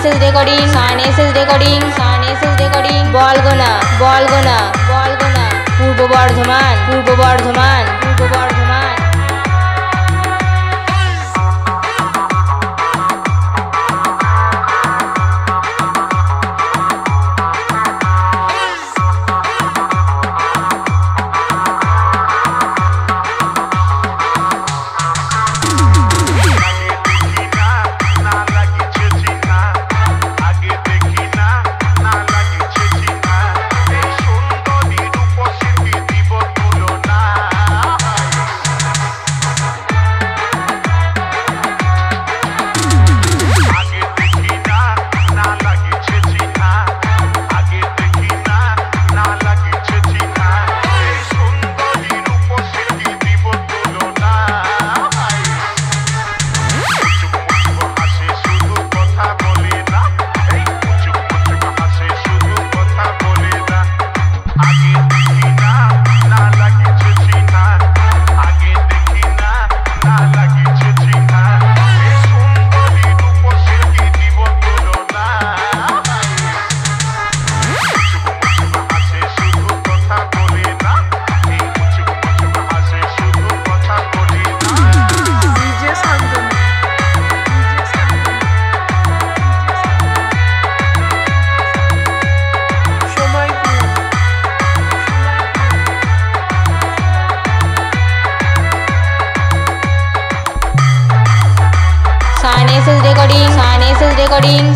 সানেসেস recording সানেসেস recording সানেসেস recording Balgona Balgona Balgona Purba Bardhaman Purba Lorin.